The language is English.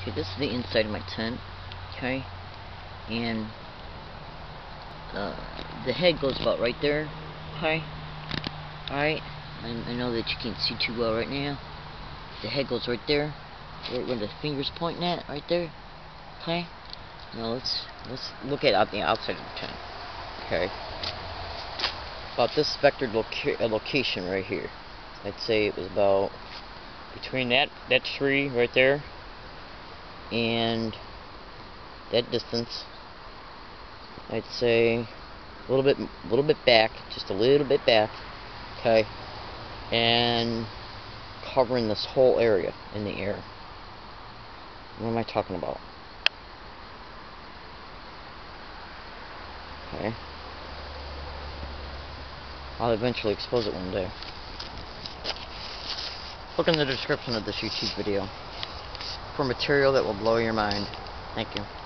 Okay, this is the inside of my tent. Okay, and uh, the head goes about right there. Okay, alright. I, I know that you can't see too well right now. The head goes right there, right where the fingers pointing at, right there. Okay. Now let's let's look at the outside of the tent. Okay. About this vectored loca uh, location right here. I'd say it was about between that that tree right there and that distance I'd say a little bit a little bit back just a little bit back okay and covering this whole area in the air. What am I talking about? Okay. I'll eventually expose it one day. Look in the description of this YouTube video for material that will blow your mind. Thank you.